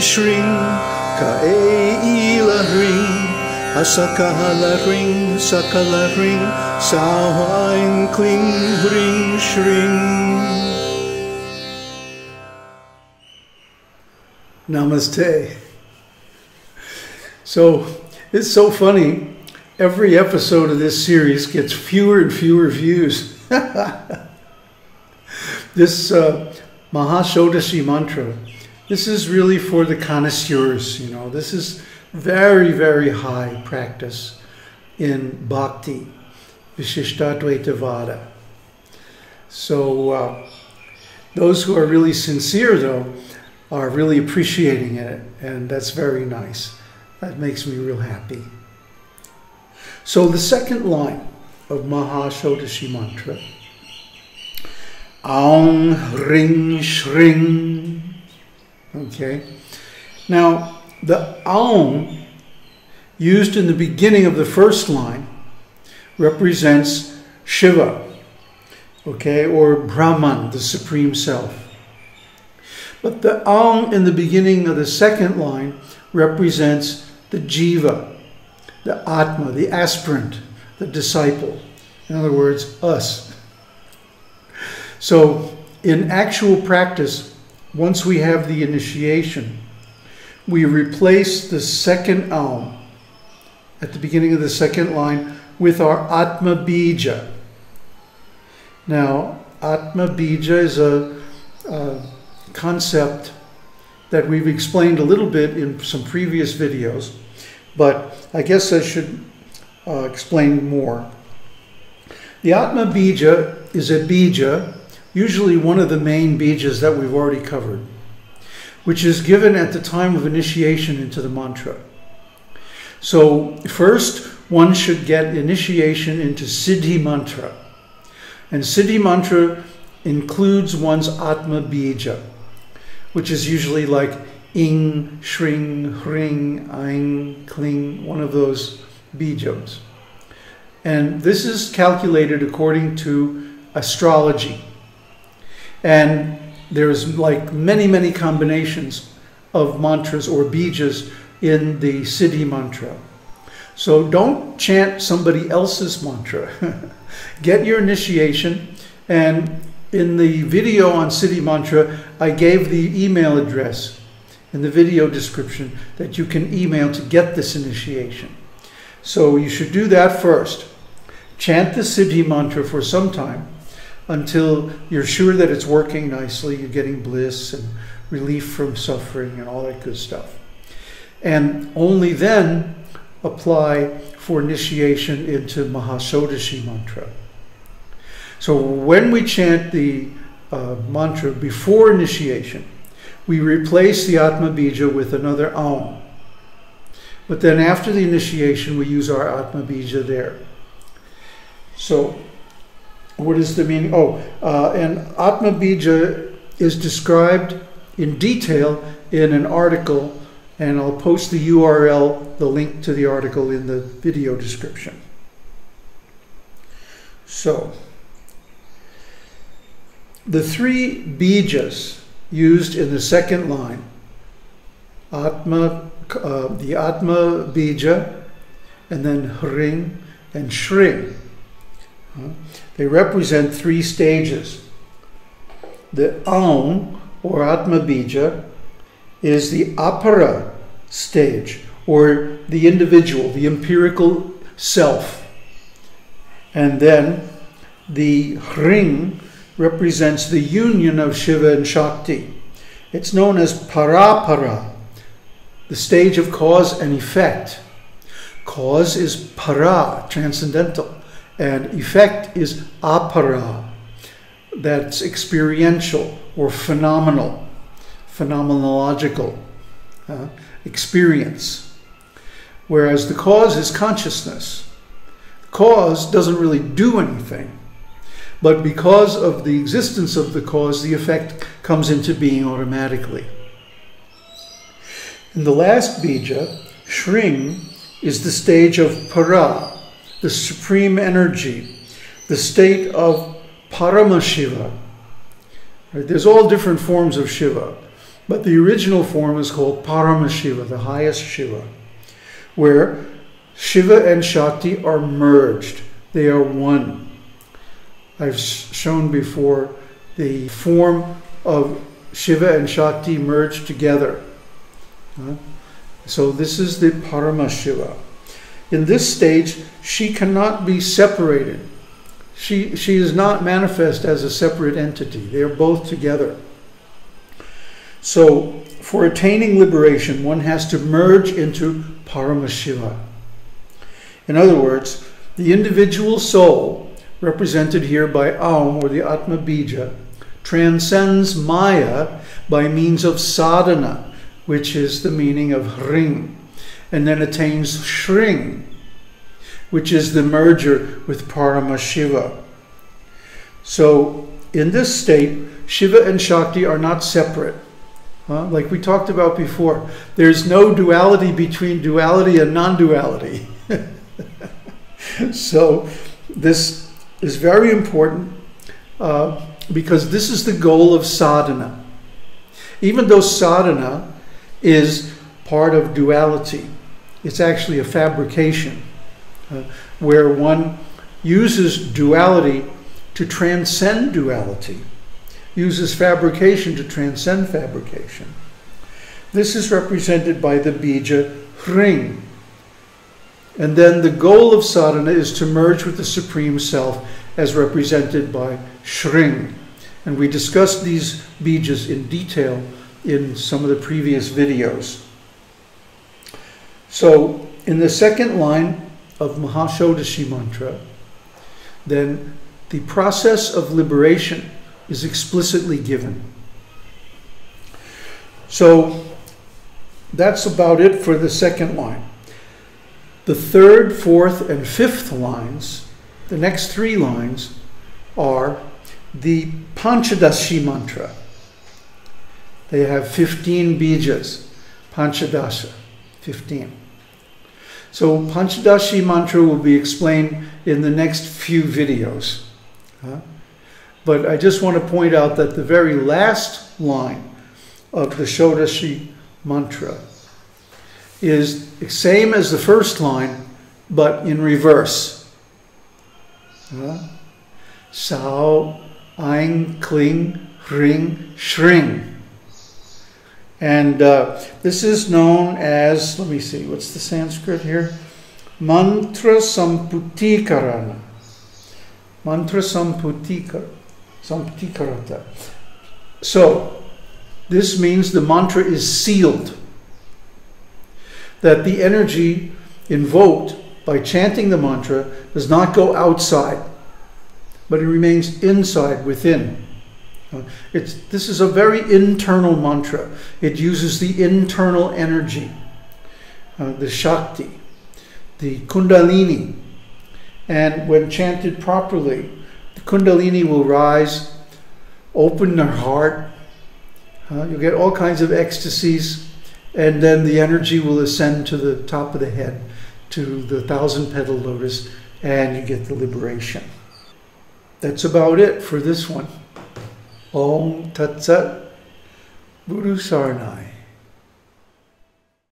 shring, ka'eila ring, asakahala ring, sakala ring, sawain kling ring shring. Namaste. So it's so funny. Every episode of this series gets fewer and fewer views. this uh, Mahashodashi mantra, this is really for the connoisseurs, you know. This is very, very high practice in bhakti, Vishishtadvaita Vada. So uh, those who are really sincere, though, are really appreciating it, and that's very nice. That makes me real happy. So the second line of Mahashodashi mantra, Aung Ring Shring. Okay. Now, the Aung used in the beginning of the first line represents Shiva, okay, or Brahman, the Supreme Self. But the Aung in the beginning of the second line represents the Jiva, the Atma, the aspirant, the disciple. In other words, us. So, in actual practice, once we have the initiation, we replace the second Aum at the beginning of the second line with our Atma Bija. Now, Atma Bija is a, a concept that we've explained a little bit in some previous videos, but I guess I should uh, explain more. The Atma Bija is a bija, usually one of the main bijas that we've already covered, which is given at the time of initiation into the mantra. So first, one should get initiation into Siddhi mantra. And Siddhi mantra includes one's Atma Bija which is usually like ing, shring, hring, aing, kling, one of those bijas. And this is calculated according to astrology. And there's like many, many combinations of mantras or bijas in the Siddhi mantra. So don't chant somebody else's mantra. Get your initiation and in the video on Siddhi Mantra, I gave the email address in the video description that you can email to get this initiation. So you should do that first. Chant the Siddhi Mantra for some time until you're sure that it's working nicely, you're getting bliss and relief from suffering and all that good stuff. And only then apply for initiation into Mahashodashi Mantra. So when we chant the uh, mantra before initiation, we replace the Atma Bija with another Aum. But then after the initiation, we use our Atma Bija there. So what is the meaning? Oh, uh, and Atma Bija is described in detail in an article, and I'll post the URL, the link to the article in the video description. So, the three bijas used in the second line, Atma, uh, the Atma bija, and then Hring and Shring, uh, they represent three stages. The Aum, or Atma bija, is the apara stage, or the individual, the empirical self. And then the Hring, represents the union of Shiva and Shakti. It's known as Parapara, the stage of cause and effect. Cause is para, transcendental, and effect is apara, that's experiential or phenomenal, phenomenological uh, experience. Whereas the cause is consciousness. The cause doesn't really do anything. But because of the existence of the cause, the effect comes into being automatically. In the last bija, Shring is the stage of para, the supreme energy, the state of Paramashiva. Right? There's all different forms of Shiva. But the original form is called Paramashiva, the highest Shiva, where Shiva and Shakti are merged. They are one. I've shown before the form of Shiva and Shakti merged together. So this is the Paramashiva. In this stage, she cannot be separated. She, she is not manifest as a separate entity. They are both together. So, for attaining liberation, one has to merge into Paramashiva. In other words, the individual soul, represented here by Aum or the Atma Bija, transcends Maya by means of sadhana, which is the meaning of ring, and then attains Shring, which is the merger with Paramashiva. So, in this state, Shiva and Shakti are not separate. Uh, like we talked about before, there's no duality between duality and non duality. so, this is very important uh, because this is the goal of sadhana. Even though sadhana is part of duality, it's actually a fabrication uh, where one uses duality to transcend duality, uses fabrication to transcend fabrication. This is represented by the bija ring. And then the goal of sadhana is to merge with the Supreme Self as represented by Shring. And we discussed these bijas in detail in some of the previous videos. So in the second line of Mahashodashi mantra, then the process of liberation is explicitly given. So that's about it for the second line. The third, fourth, and fifth lines, the next three lines, are the Panchadashi mantra. They have 15 bijas, Panchadasha, 15. So Panchadashi mantra will be explained in the next few videos. But I just want to point out that the very last line of the Shodashi mantra is same as the first line, but in reverse. Sao, Ein, Kling, Ring, Shring. And uh, this is known as, let me see, what's the Sanskrit here? Mantra Samputikarana. Mantra Samputikar, Samputikarata. So, this means the mantra is sealed. That the energy invoked by chanting the mantra does not go outside, but it remains inside, within. It's, this is a very internal mantra. It uses the internal energy, uh, the Shakti, the Kundalini. And when chanted properly, the Kundalini will rise, open their heart. Uh, you'll get all kinds of ecstasies, and then the energy will ascend to the top of the head, to the thousand petal lotus, and you get the liberation. That's about it for this one. Om Tat Sat Guru Saranai.